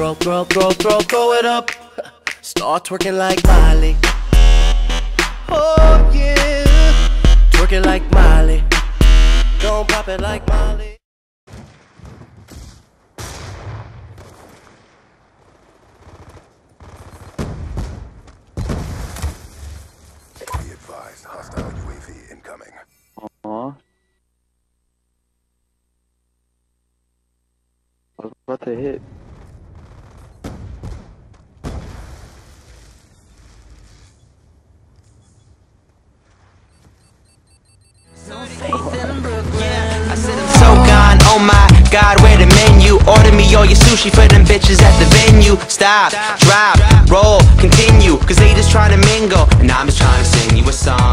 Throw, throw, throw, throw, throw it up. Start twerking like Miley. Oh yeah, twerking like Miley. Don't pop it like Miley. Be advised, hostile UAV incoming. Aw. I was about to hit. Oh my god, where the menu? Order me all your sushi for them bitches at the venue. Stop, drop, roll, continue. Cause they just trying to mingle And I'm just trying to sing you a song